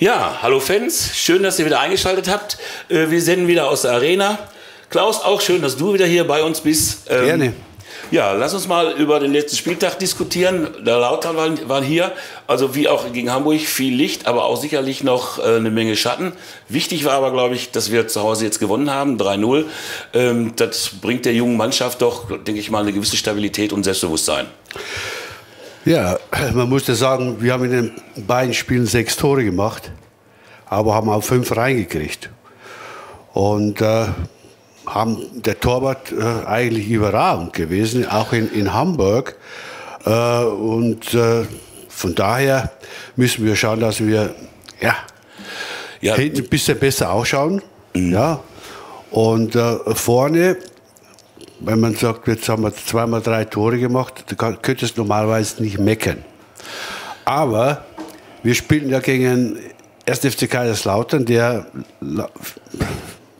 Ja, hallo Fans, schön, dass ihr wieder eingeschaltet habt. Äh, wir senden wieder aus der Arena. Klaus, auch schön, dass du wieder hier bei uns bist. Ähm, Gerne. Ja, lass uns mal über den letzten Spieltag diskutieren. Der Lautern waren, waren hier, also wie auch gegen Hamburg, viel Licht, aber auch sicherlich noch äh, eine Menge Schatten. Wichtig war aber, glaube ich, dass wir zu Hause jetzt gewonnen haben, 3-0. Ähm, das bringt der jungen Mannschaft doch, denke ich mal, eine gewisse Stabilität und Selbstbewusstsein. Ja, man muss ja sagen, wir haben in den beiden Spielen sechs Tore gemacht, aber haben auch fünf reingekriegt. Und äh, haben der Torwart äh, eigentlich überragend gewesen, auch in, in Hamburg. Äh, und äh, von daher müssen wir schauen, dass wir ja, ja. hinten ein bisschen besser ausschauen. Mhm. Ja. Und äh, vorne, wenn man sagt, jetzt haben wir zweimal drei Tore gemacht, dann könntest du normalerweise nicht meckern. Aber wir spielen ja gegen 1. FC Kaiserslautern, der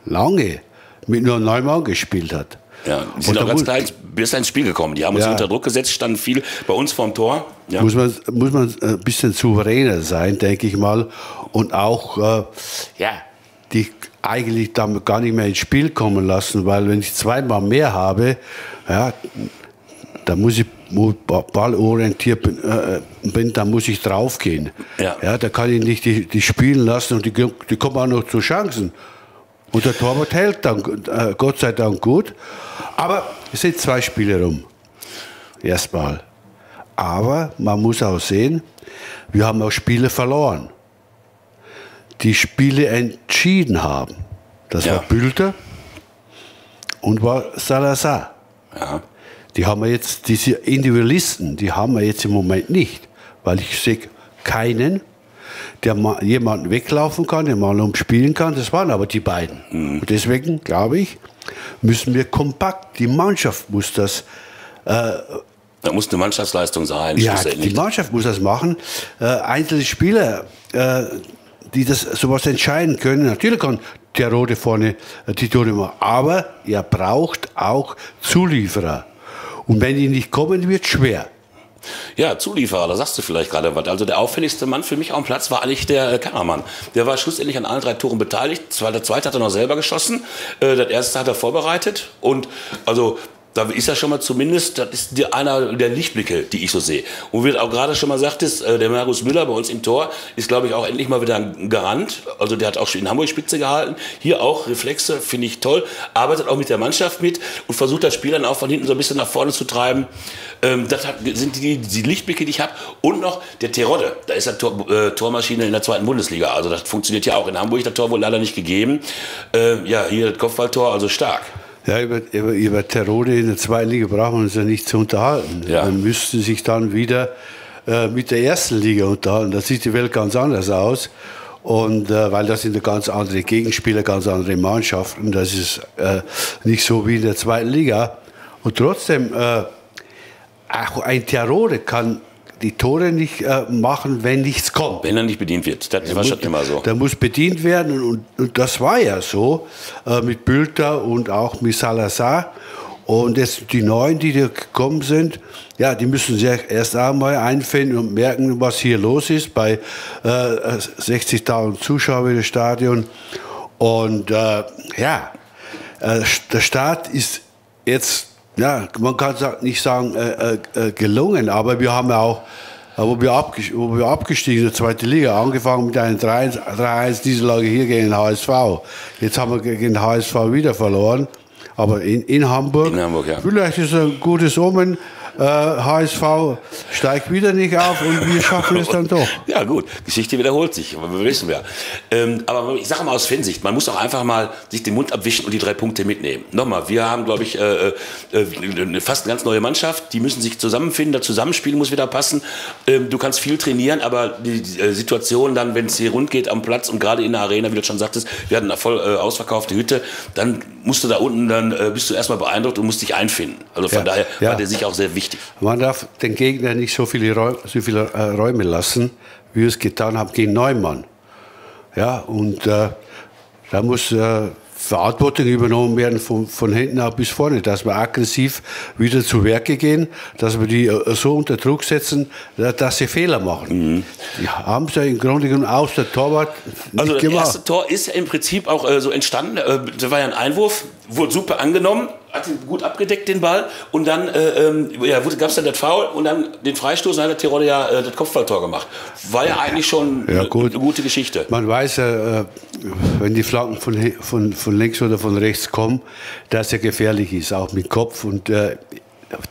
lange mit nur neun Mann gespielt hat. Ja, die sind auch ganz klar bis ins Spiel gekommen. Die haben uns ja. unter Druck gesetzt, standen viel bei uns vorm Tor. Ja. Muss, man, muss man ein bisschen souveräner sein, denke ich mal. Und auch, äh, ja, die eigentlich damit gar nicht mehr ins Spiel kommen lassen, weil wenn ich zweimal mehr habe, ja, dann muss ich ballorientiert bin, äh, bin, dann muss ich draufgehen. Ja. ja, da kann ich nicht die, die spielen lassen und die, die kommen auch noch zu Chancen. Und der Torwart hält dann äh, Gott sei Dank gut. Aber es sind zwei Spiele rum. Erstmal. Aber man muss auch sehen, wir haben auch Spiele verloren. Die Spiele entschieden haben. Das ja. war Bülter und war Salazar. Ja. Die haben wir jetzt, diese Individualisten, die haben wir jetzt im Moment nicht. Weil ich sehe keinen, der mal jemanden weglaufen kann, der mal umspielen kann. Das waren aber die beiden. Mhm. Und deswegen, glaube ich, müssen wir kompakt, die Mannschaft muss das. Äh, da muss eine Mannschaftsleistung sein. Ja, die Mannschaft muss das machen. Äh, einzelne Spieler, äh, die das sowas entscheiden können. Natürlich kann der Rote vorne äh, die Tore machen, aber er braucht auch Zulieferer. Und wenn die nicht kommen, wird es schwer. Ja, Zulieferer, da sagst du vielleicht gerade was. Also der auffälligste Mann für mich am Platz war eigentlich der äh. Der war schlussendlich an allen drei Toren beteiligt. Der zweite hat er noch selber geschossen. Äh, das erste hat er vorbereitet. Und also da ist ja schon mal zumindest, das ist die, einer der Lichtblicke, die ich so sehe. Und wie du auch gerade schon mal sagtest, äh, der Marius Müller bei uns im Tor ist, glaube ich, auch endlich mal wieder ein Garant. Also der hat auch schon in Hamburg Spitze gehalten. Hier auch Reflexe, finde ich toll. Arbeitet auch mit der Mannschaft mit und versucht das Spiel dann auch von hinten so ein bisschen nach vorne zu treiben. Ähm, das sind die, die Lichtblicke, die ich habe. Und noch der Terodde. Da ist der Tor, äh, Tormaschine in der zweiten Bundesliga. Also das funktioniert ja auch in Hamburg. Das Tor wohl leider nicht gegeben. Äh, ja, hier das Kopfballtor, also stark. Ja, über, über, über Terode in der zweiten Liga braucht man uns ja nicht zu unterhalten. Ja. Man müsste sich dann wieder äh, mit der ersten Liga unterhalten. Da sieht die Welt ganz anders aus. Und äh, weil das sind ganz andere Gegenspieler, ganz andere Mannschaften. Das ist äh, nicht so wie in der zweiten Liga. Und trotzdem, äh, auch ein Terode kann die Tore nicht äh, machen, wenn nichts kommt. Wenn er nicht bedient wird. Das der war muss, schon immer so. Der muss bedient werden und, und das war ja so äh, mit Bülter und auch mit Salazar. Und jetzt die Neuen, die da gekommen sind, ja, die müssen sich erst einmal einfinden und merken, was hier los ist bei äh, 60.000 Zuschauern im Stadion. Und äh, ja, äh, der Start ist jetzt ja, man kann nicht sagen äh, äh, äh, gelungen, aber wir haben ja auch, äh, wo wir, wo wir abgestiegen sind, zweite Liga, angefangen mit einer 3-1-Niederlage hier gegen den HSV. Jetzt haben wir gegen den HSV wieder verloren, aber in, in Hamburg. In Hamburg, ja. Vielleicht ist es ein gutes Omen äh, HSV steigt wieder nicht auf und wir schaffen es dann doch. Ja gut, Geschichte wiederholt sich, wissen wir. Ähm, aber ich sage mal aus Fansicht, man muss auch einfach mal sich den Mund abwischen und die drei Punkte mitnehmen. Nochmal, wir haben, glaube ich, äh, äh, fast eine ganz neue Mannschaft, die müssen sich zusammenfinden, das Zusammenspiel muss wieder passen. Ähm, du kannst viel trainieren, aber die, die äh, Situation dann, wenn es hier rund geht am Platz und gerade in der Arena, wie du schon sagtest, wir hatten eine voll äh, ausverkaufte Hütte, dann musst du da unten, dann äh, bist du erstmal beeindruckt und musst dich einfinden. Also von ja, daher ja. war der sich auch sehr wichtig wichtig. Man darf den Gegner nicht so viele, Räume, so viele äh, Räume lassen, wie wir es getan haben gegen Neumann. Ja, und äh, da muss äh, Verantwortung übernommen werden von, von hinten ab bis vorne, dass wir aggressiv wieder zu Werke gehen, dass wir die äh, so unter Druck setzen, dass sie Fehler machen. Mhm. Die haben es ja im Grunde genommen aus der Torwart Also das gemacht. erste Tor ist im Prinzip auch äh, so entstanden, äh, das war ja ein Einwurf, wurde super angenommen, hat ihn gut abgedeckt, den Ball. Und dann äh, ähm, ja, gab es dann das Foul und dann den Freistoß und dann hat der Tirol ja äh, das Kopfballtor gemacht. War ja eigentlich schon ja, gut. eine gute Geschichte. Man weiß ja, äh, wenn die Flanken von, von, von links oder von rechts kommen, dass er gefährlich ist, auch mit Kopf. Und äh,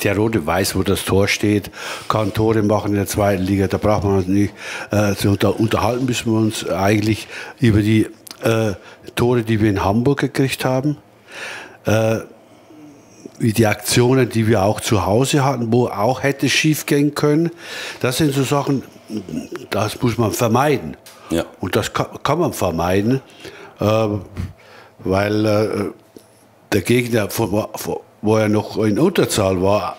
der Rote weiß, wo das Tor steht, kann Tore machen in der zweiten Liga. Da braucht man uns nicht äh, zu unter, unterhalten, müssen wir uns eigentlich über die äh, Tore, die wir in Hamburg gekriegt haben. Äh, wie die Aktionen, die wir auch zu Hause hatten, wo auch hätte schief gehen können. Das sind so Sachen, das muss man vermeiden. Ja. Und das kann, kann man vermeiden, äh, weil äh, der Gegner, wo er noch in Unterzahl war,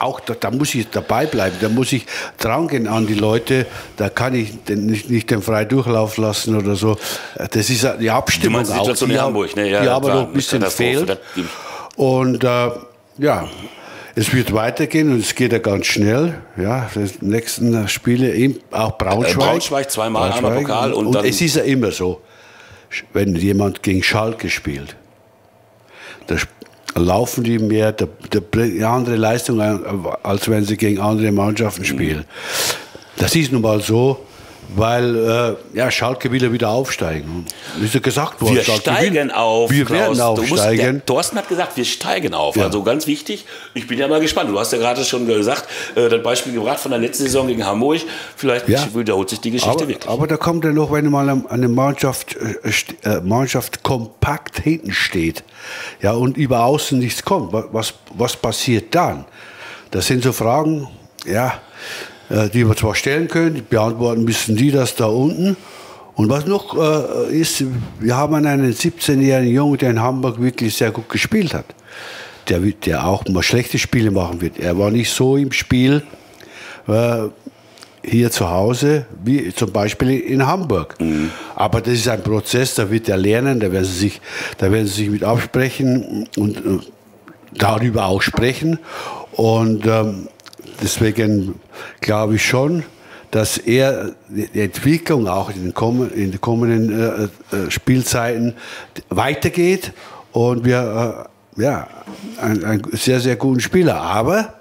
auch da, da, muss ich dabei bleiben, da muss ich drangehen an die Leute, da kann ich den, nicht, nicht den frei Durchlauf lassen oder so. Das ist die Abstimmung du auch, die, in Hamburg, ne? ja, die aber noch ein bisschen fehlt. Und äh, ja, es wird weitergehen und es geht ja ganz schnell. Ja, die nächsten Spiele, auch Braunschweig. Äh, Braunschweig zweimal, Braunschweig. einmal Pokal. Und, und dann es ist ja immer so, wenn jemand gegen Schalke spielt, laufen die mehr, da, da andere Leistung, als wenn sie gegen andere Mannschaften spielen. Das ist nun mal so weil äh, ja, Schalke will ja wieder aufsteigen. Ist ja gesagt worden. Wir Schalke steigen will, auf. Wir Klaus. werden aufsteigen. Musst, der Thorsten hat gesagt, wir steigen auf. Ja. Also ganz wichtig. Ich bin ja mal gespannt. Du hast ja gerade schon gesagt, äh, das Beispiel gebracht von der letzten Saison gegen Hamburg. Vielleicht ja. wiederholt sich die Geschichte aber, wirklich. Aber da kommt ja noch, wenn mal eine Mannschaft, äh, äh, Mannschaft kompakt hinten steht ja, und über außen nichts kommt. Was, was passiert dann? Das sind so Fragen, ja, die wir zwar stellen können, beantworten müssen die das da unten. Und was noch äh, ist, wir haben einen 17-jährigen Jungen, der in Hamburg wirklich sehr gut gespielt hat. Der, der auch mal schlechte Spiele machen wird. Er war nicht so im Spiel äh, hier zu Hause wie zum Beispiel in Hamburg. Mhm. Aber das ist ein Prozess, da wird er lernen, da werden sie sich, da werden sie sich mit absprechen und äh, darüber auch sprechen. Und ähm, deswegen glaube ich schon, dass er die Entwicklung auch in den, kommenden, äh, äh, Spielzeiten weitergeht und wir äh, ja, einen, einen sehr, sehr guten Spieler. Aber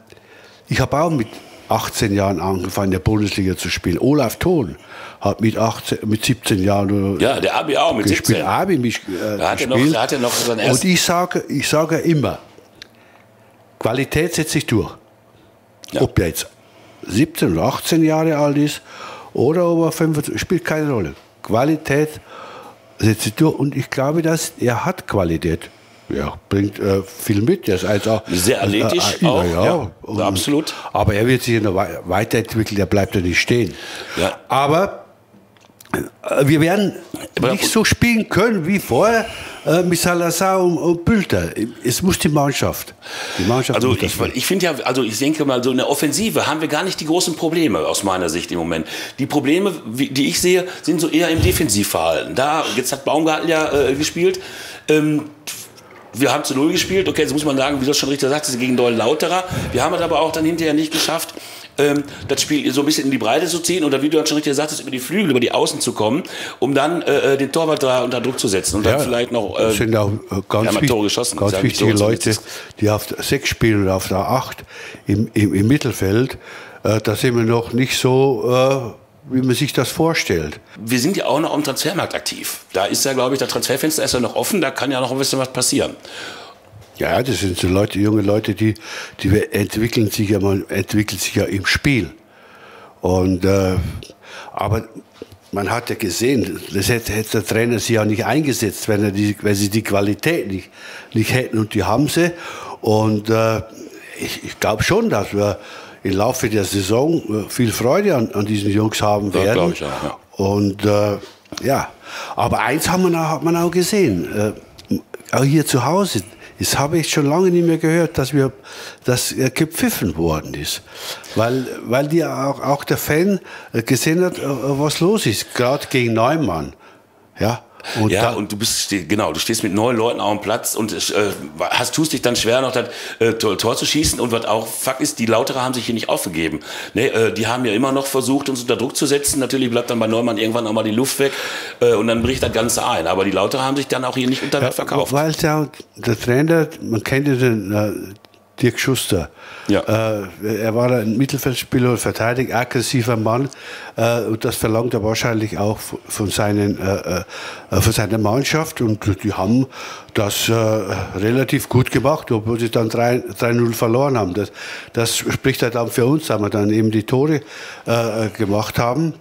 ich habe auch mit 18 Jahren angefangen, in der Bundesliga zu spielen. Olaf Thon hat mit, 18, mit 17 Jahren ja, der Abi auch mit gespielt. 17. Abi mich, äh, da hat gespielt. Er noch, da hat er noch so Und ich sage, ich sage immer, Qualität setzt sich durch. Ja. Ob der jetzt 17 oder 18 Jahre alt ist oder ob er 25, spielt keine Rolle. Qualität setzt sich durch und ich glaube, dass er hat Qualität. Ja, bringt äh, viel mit. Er ist also sehr athletisch äh, äh, auch. Ja, ja und, absolut. Aber er wird sich noch weiterentwickeln. Er bleibt ja nicht stehen. Ja. Aber wir werden nicht so spielen können wie vorher äh, mit Salazar und, und Bülter. Es muss die Mannschaft. Die Mannschaft also ich, ich finde ja, also ich denke mal, so in der Offensive haben wir gar nicht die großen Probleme aus meiner Sicht im Moment. Die Probleme, die ich sehe, sind so eher im Defensivverhalten. Da, jetzt hat Baumgarten ja äh, gespielt. Ähm, wir haben zu Null gespielt. Okay, jetzt muss man sagen, wie du schon richtig sagst, gegen Doll Lauterer. Wir haben es aber auch dann hinterher nicht geschafft, ähm, das Spiel so ein bisschen in die Breite zu ziehen oder wie du schon richtig gesagt hast, über die Flügel, über die Außen zu kommen, um dann äh, äh den Torwart da unter Druck zu setzen und ja, dann vielleicht noch äh, sind auch ganz, ja, Tore geschossen, ganz wichtige Leute, die auf der 6 spielen oder auf der 8 im, im, im Mittelfeld. Äh, da sind wir noch nicht so äh, wie man sich das vorstellt. Wir sind ja auch noch am Transfermarkt aktiv. Da ist ja, glaube ich, der Transferfenster ist ja noch offen, da kann ja noch ein bisschen was passieren. Ja, das sind so Leute, junge Leute, die, die entwickeln sich ja, man entwickelt sich ja im Spiel. Und, äh, aber man hat ja gesehen, das hätte, hätte der Trainer sie ja nicht eingesetzt, wenn, er die, wenn sie die Qualität nicht, nicht hätten. Und die haben sie. Und äh, ich, ich glaube schon, dass wir im Laufe der Saison äh, viel Freude an, an diesen Jungs haben werden. Ich auch, ja. Und äh, ja, aber eins haben wir, hat man auch gesehen, äh, auch hier zu Hause das habe ich schon lange nicht mehr gehört, dass wir, dass gepfiffen worden ist. Weil, weil die auch, auch der Fan gesehen hat, äh, was los ist, gerade gegen Neumann. Ja. Und ja, und du bist, genau, du stehst mit neun Leuten auf dem Platz und äh, hast, tust dich dann schwer noch das äh, Tor, Tor, zu schießen. Und was auch Fakt ist, die Lauterer haben sich hier nicht aufgegeben. Ne, äh, die haben ja immer noch versucht, uns unter Druck zu setzen. Natürlich bleibt dann bei Neumann irgendwann auch mal die Luft weg äh, und dann bricht das Ganze ein. Aber die Lauterer haben sich dann auch hier nicht unter Wert verkauft. Weil der, der Trainer, man kennt ja den, äh, Dirk Schuster. Ja. Äh, er war ein Mittelfeldspieler, verteidigt, aggressiver Mann. Äh, und das verlangt er wahrscheinlich auch von, seinen, äh, äh, von seiner Mannschaft. Und die haben das äh, relativ gut gemacht, obwohl sie dann 3-0 verloren haben. Das, das spricht halt dann für uns, da wir dann eben die Tore äh, gemacht haben.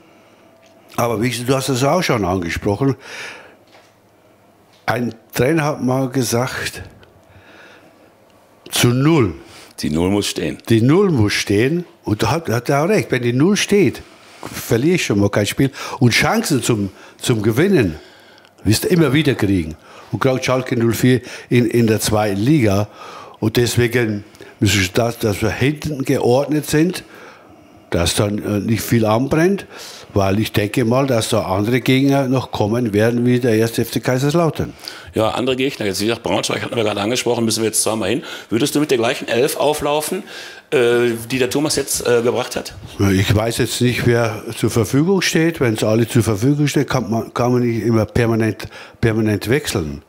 Aber wie du hast es auch schon angesprochen. Ein Trainer hat mal gesagt, zu null. Die Null muss stehen. Die Null muss stehen. Und da hat, er auch recht. Wenn die Null steht, verliere ich schon mal kein Spiel. Und Chancen zum, zum Gewinnen wirst du immer wieder kriegen. Und gerade Schalke 04 in, in der zweiten Liga. Und deswegen müssen wir das, dass wir hinten geordnet sind, dass dann äh, nicht viel anbrennt weil ich denke mal, dass da andere Gegner noch kommen werden, wie der erste FC Kaiserslautern. Ja, andere Gegner. Jetzt, wie gesagt, Braunschweig hatten wir gerade angesprochen, müssen wir jetzt zweimal hin. Würdest du mit der gleichen Elf auflaufen, äh, die der Thomas jetzt äh, gebracht hat? Ich weiß jetzt nicht, wer zur Verfügung steht. Wenn es alle zur Verfügung stehen, kann man, kann man nicht immer permanent, permanent wechseln.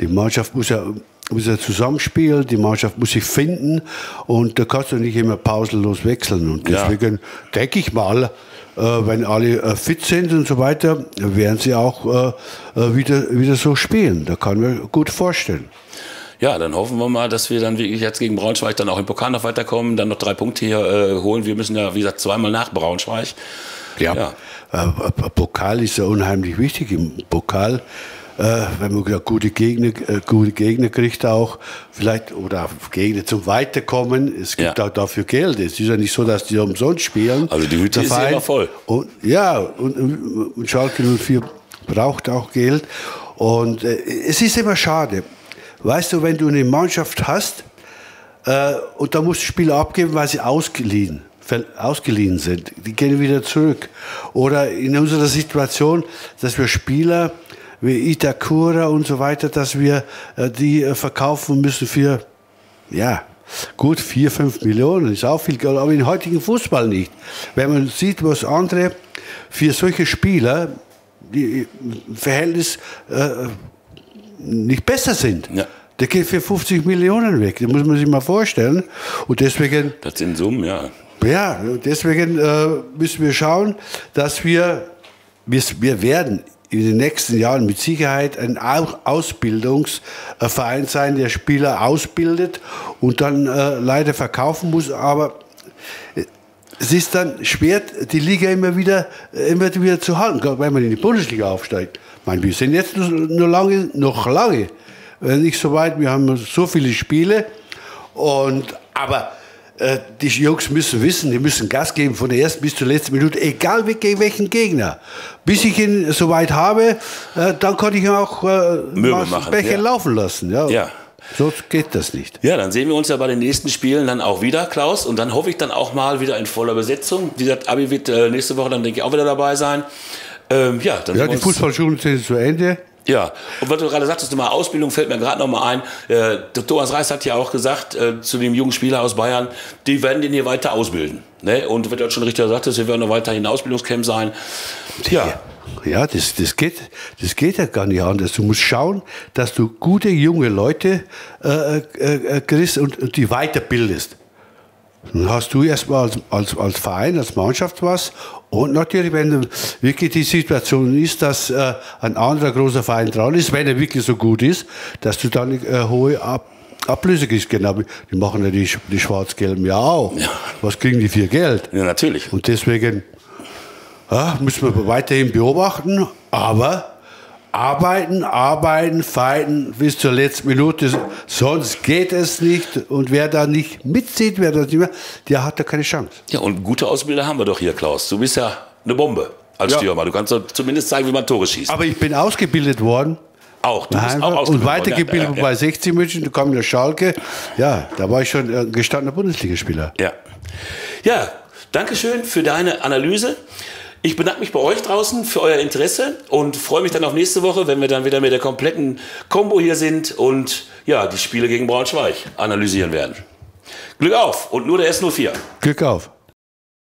Die Mannschaft muss ja muss ja zusammenspielen, die Mannschaft muss sich finden und da kannst du nicht immer pausenlos wechseln. Und deswegen ja. denke ich mal, wenn alle äh, fit sind und so weiter, werden sie auch äh, wieder, wieder so spielen. Da kann man gut vorstellen. Ja, dann hoffen wir mal, dass wir dann wirklich jetzt gegen Braunschweig dann auch im Pokal noch weiterkommen, dann noch drei Punkte hier äh, holen. Wir müssen ja, wie gesagt, zweimal nach Braunschweig. Ja, ja. Äh, Pokal ist ja unheimlich wichtig. Im Pokal äh, wenn man gute Gegner, äh, gute Gegner kriegt auch, vielleicht, oder Gegner zum Weiterkommen, es gibt ja. auch dafür Geld. Es ist ja nicht so, dass die umsonst spielen. Also die Hütte ist immer voll. Und, ja, und, und Schalke 04 braucht auch Geld. Und äh, es ist immer schade. Weißt du, wenn du eine Mannschaft hast, äh, und da musst du Spieler abgeben, weil sie ausgeliehen ausgeliehen sind. Die gehen wieder zurück. Oder in unserer Situation, dass wir Spieler wie Itakura und so weiter, dass wir äh, die äh, verkaufen müssen für, ja, gut, 4, 5 Millionen, ist auch viel Geld, aber im heutigen Fußball nicht. Wenn man sieht, was andere für solche Spieler, die im Verhältnis äh, nicht besser sind. Ja. Der geht für 50 Millionen weg. Das muss man sich mal vorstellen. Und deswegen. Das sind Summen, ja. Ja, deswegen äh, müssen wir schauen, dass wir, wir, wir werden in den nächsten Jahren mit Sicherheit ein Ausbildungsverein sein, der Spieler ausbildet und dann äh, leider verkaufen muss. Aber äh, es ist dann schwer, die Liga immer wieder, äh, immer wieder zu halten, wenn man in die Bundesliga aufsteigt. Ich meine, wir sind jetzt noch lange, noch lange nicht so weit. Wir haben so viele Spiele. Und, aber äh, die Jungs müssen wissen, die müssen Gas geben von der ersten bis zur letzten Minute, egal gegen welchen Gegner. Bis ich ihn soweit habe, äh, dann kann ich auch äh, Becher ja. laufen lassen. Ja. ja. So geht das nicht. Ja, dann sehen wir uns ja bei den nächsten Spielen dann auch wieder, Klaus. Und dann hoffe ich dann auch mal wieder in voller Besetzung. Wie gesagt, Abi wird äh, nächste Woche dann, denke ich, auch wieder dabei sein. Ähm, ja, dann ja, die Fußballschulen sind zu Ende. Ja, und was du gerade sagtest, mal Ausbildung fällt mir gerade noch mal ein. Äh, Thomas Reis hat ja auch gesagt äh, zu dem jungen Spieler aus Bayern, die werden den hier weiter ausbilden. Ne? Und wie du schon richtig gesagt hast, wir werden noch weiterhin in Ausbildungscamp sein. Tja. Ja, das, das, geht, das geht ja gar nicht anders. Du musst schauen, dass du gute junge Leute äh, äh, äh kriegst und, und die weiterbildest. Dann hast du erstmal als, als, als Verein, als Mannschaft was. Und natürlich, wenn wirklich die Situation ist, dass äh, ein anderer großer Verein dran ist, wenn er wirklich so gut ist, dass du dann äh, hohe Ab Ablöse kriegst. Genau, die machen ja die, die Schwarz-Gelben ja auch. Ja. Was kriegen die für Geld? Ja, natürlich. Und deswegen ja, müssen wir weiterhin beobachten. Aber arbeiten, arbeiten, fighten bis zur letzten Minute. Sonst geht es nicht. Und wer da nicht mitzieht, wer das nicht mehr, der hat da keine Chance. Ja, und gute Ausbilder haben wir doch hier, Klaus. Du bist ja eine Bombe als ja. Stürmer. Du kannst doch zumindest zeigen, wie man Tore schießt. Aber ich bin ausgebildet worden. Auch, du bist auch Und weitergebildet ja, ja, bei 60 München, du kam in der Schalke. Ja, da war ich schon ein gestandener Bundesligaspieler. Ja. Ja, danke schön für deine Analyse. Ich bedanke mich bei euch draußen für euer Interesse und freue mich dann auf nächste Woche, wenn wir dann wieder mit der kompletten Combo hier sind und ja, die Spiele gegen Braunschweig analysieren werden. Glück auf und nur der S04. Glück auf.